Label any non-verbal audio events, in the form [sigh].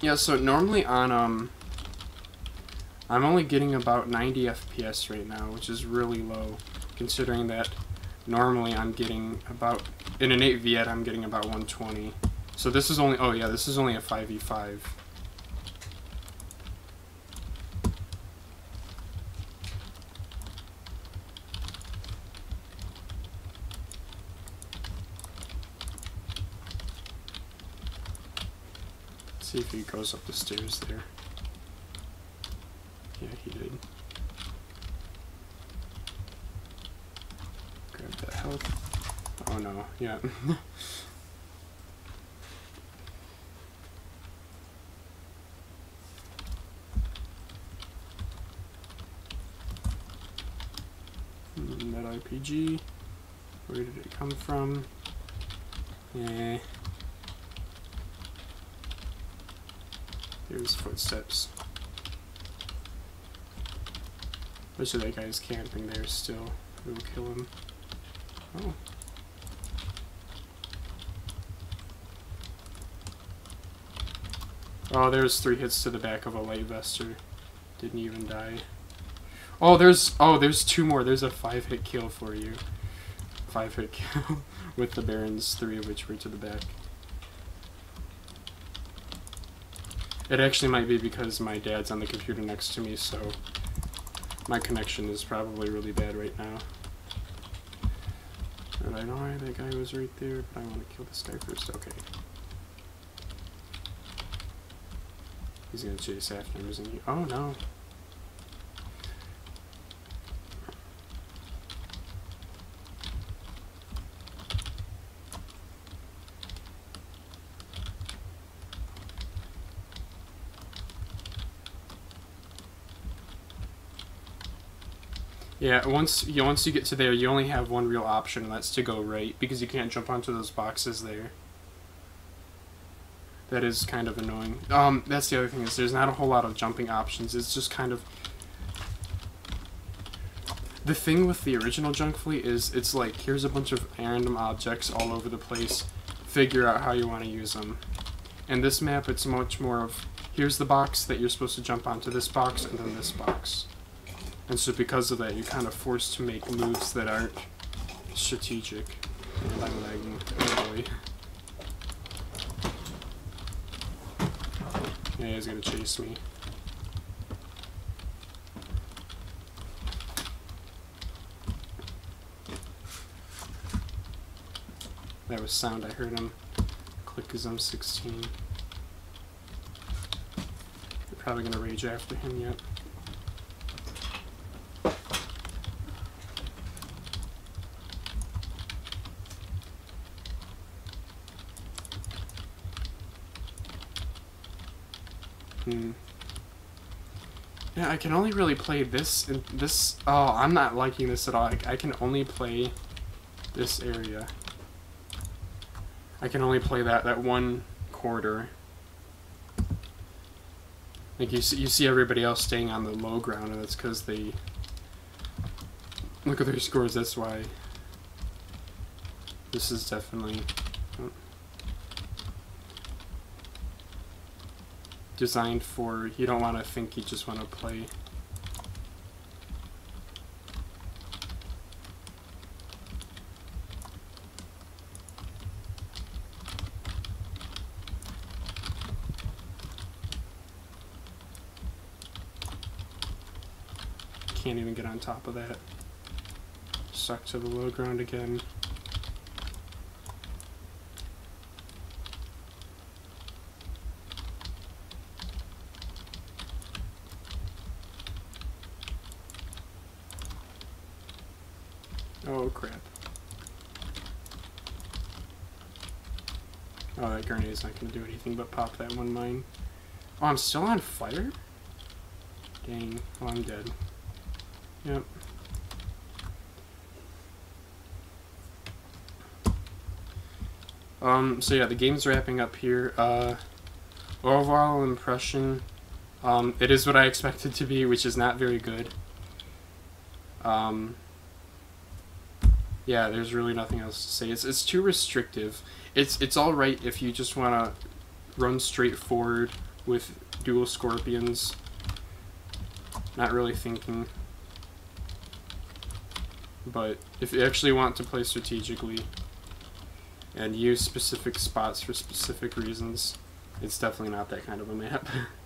Yeah, so normally on um I'm only getting about 90 FPS right now, which is really low considering that normally I'm getting about in an 8v8 I'm getting about 120. So this is only oh yeah, this is only a 5v5. See if he goes up the stairs there. Yeah, he did. Grab that health. Oh no, yeah. [laughs] That RPG. Where did it come from? Eh. There's footsteps. Bet you that guy's camping there still. We'll kill him. Oh. Oh, there's three hits to the back of a light vester. Didn't even die. Oh, there's oh, there's two more. There's a five hit kill for you. Five hit kill [laughs] with the barons, three of which were to the back. It actually might be because my dad's on the computer next to me, so my connection is probably really bad right now. And I know that guy was right there, but I want to kill this guy first. Okay. He's gonna chase after him, isn't he? Oh no. Yeah, once you once you get to there, you only have one real option, and that's to go right, because you can't jump onto those boxes there. That is kind of annoying. Um, that's the other thing is there's not a whole lot of jumping options. It's just kind of the thing with the original Junk Flea is it's like here's a bunch of random objects all over the place. Figure out how you want to use them. And this map, it's much more of here's the box that you're supposed to jump onto this box and then this box. And so because of that, you're kind of forced to make moves that aren't strategic. And I'm lagging really. Yeah, he's gonna chase me. That was sound, I heard him click his M16. They're probably gonna rage after him yet. Hmm. Yeah, I can only really play this in this. Oh, I'm not liking this at all. I, I can only play this area. I can only play that that one quarter. Like you see, you see everybody else staying on the low ground, and that's because they look at their scores. That's why. This is definitely. Oh. Designed for you don't want to think you just want to play. Can't even get on top of that. Stuck to the low ground again Oh crap. Oh, that is not going to do anything but pop that one mine. Oh, I'm still on fire? Dang. Oh, I'm dead. Yep. Um, so yeah, the game's wrapping up here. Uh, overall impression, um, it is what I expected to be, which is not very good. Um, yeah, there's really nothing else to say. It's it's too restrictive. It's it's all right if you just want to run straight forward with dual scorpions. Not really thinking. But if you actually want to play strategically and use specific spots for specific reasons, it's definitely not that kind of a map. [laughs]